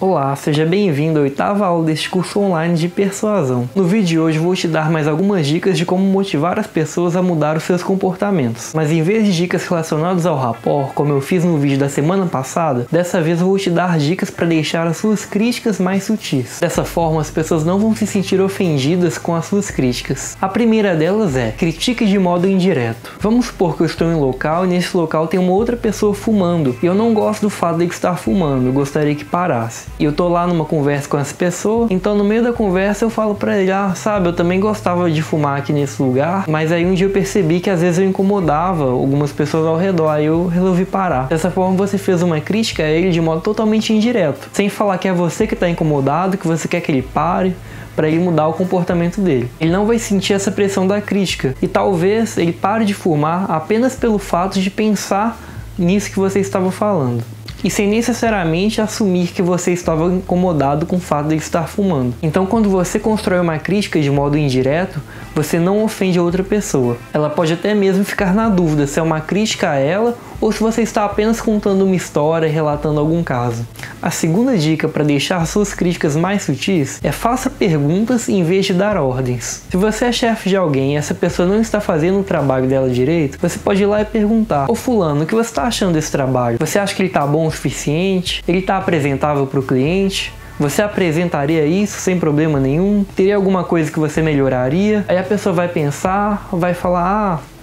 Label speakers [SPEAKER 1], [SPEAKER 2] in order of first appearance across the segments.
[SPEAKER 1] Olá, seja bem-vindo à oitava aula deste curso online de persuasão. No vídeo de hoje vou te dar mais algumas dicas de como motivar as pessoas a mudar os seus comportamentos. Mas em vez de dicas relacionadas ao rapport, como eu fiz no vídeo da semana passada, dessa vez vou te dar dicas para deixar as suas críticas mais sutis. Dessa forma, as pessoas não vão se sentir ofendidas com as suas críticas. A primeira delas é: critique de modo indireto. Vamos supor que eu estou em um local e nesse local tem uma outra pessoa fumando e eu não gosto do fato de estar fumando, gostaria que parasse. E eu tô lá numa conversa com essa pessoa, então no meio da conversa eu falo para ele, ah, sabe, eu também gostava de fumar aqui nesse lugar, mas aí um dia eu percebi que às vezes eu incomodava algumas pessoas ao redor, aí eu resolvi parar. Dessa forma você fez uma crítica a ele de modo totalmente indireto, sem falar que é você que está incomodado, que você quer que ele pare, para ele mudar o comportamento dele. Ele não vai sentir essa pressão da crítica e talvez ele pare de fumar apenas pelo fato de pensar nisso que você estava falando e sem necessariamente assumir que você estava incomodado com o fato de estar fumando. Então, quando você constrói uma crítica de modo indireto, você não ofende a outra pessoa. Ela pode até mesmo ficar na dúvida se é uma crítica a ela ou se você está apenas contando uma história, relatando algum caso. A segunda dica para deixar suas críticas mais sutis é faça perguntas em vez de dar ordens. Se você é chefe de alguém e essa pessoa não está fazendo o trabalho dela direito, você pode ir lá e perguntar: Ô Fulano, o que você está achando desse trabalho? Você acha que ele está bom o suficiente? Ele está apresentável para o cliente? Você apresentaria isso sem problema nenhum? Teria alguma coisa que você melhoraria? Aí a pessoa vai pensar, vai falar: ah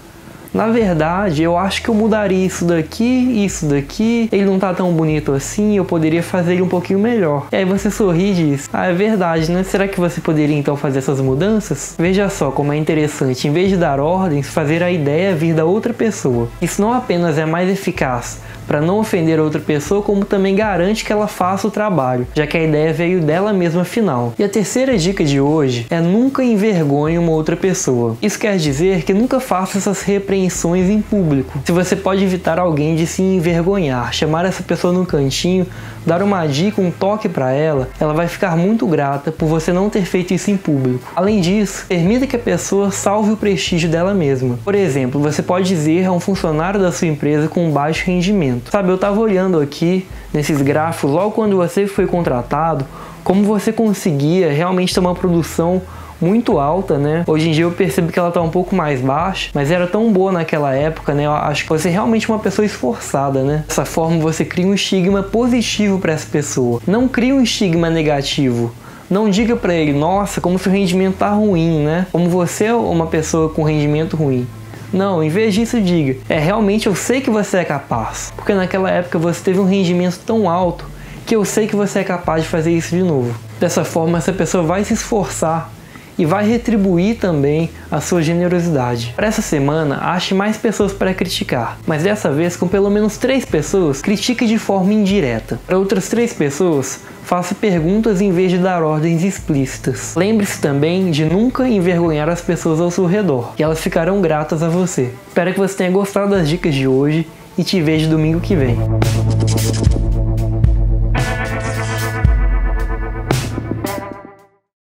[SPEAKER 1] na verdade, eu acho que eu mudaria isso daqui, isso daqui. Ele não tá tão bonito assim, eu poderia fazer ele um pouquinho melhor. E aí você sorri e diz: Ah, é verdade, né? Será que você poderia então fazer essas mudanças? Veja só como é interessante, em vez de dar ordens, fazer a ideia vir da outra pessoa. Isso não apenas é mais eficaz para não ofender outra pessoa, como também garante que ela faça o trabalho, já que a ideia veio dela mesma afinal. E a terceira dica de hoje é nunca envergonhe uma outra pessoa. Isso quer dizer que nunca faça essas repreensões em público. Se você pode evitar alguém de se envergonhar, chamar essa pessoa no cantinho, dar uma dica, um toque para ela, ela vai ficar muito grata por você não ter feito isso em público. Além disso, permita que a pessoa salve o prestígio dela mesma. Por exemplo, você pode dizer a um funcionário da sua empresa com baixo rendimento: Sabe, eu estava olhando aqui nesses gráficos logo quando você foi contratado, como você conseguia realmente ter uma produção muito alta, né? Hoje em dia eu percebo que ela tá um pouco mais baixa, mas era tão boa naquela época, né? Eu acho que você é realmente uma pessoa esforçada, né? Dessa forma você cria um estigma positivo para essa pessoa. Não cria um estigma negativo. Não diga para ele, nossa, como seu rendimento tá ruim, né? Como você é uma pessoa com rendimento ruim. Não, em vez disso, diga: é realmente eu sei que você é capaz, porque naquela época você teve um rendimento tão alto que eu sei que você é capaz de fazer isso de novo. Dessa forma, essa pessoa vai se esforçar e vai retribuir também a sua generosidade. Para essa semana, ache mais pessoas para criticar, mas dessa vez com pelo menos três pessoas, critique de forma indireta. Para outras três pessoas, faça perguntas em vez de dar ordens explícitas. Lembre-se também de nunca envergonhar as pessoas ao seu redor, que elas ficarão gratas a você. Espero que você tenha gostado das dicas de hoje e te vejo domingo que vem.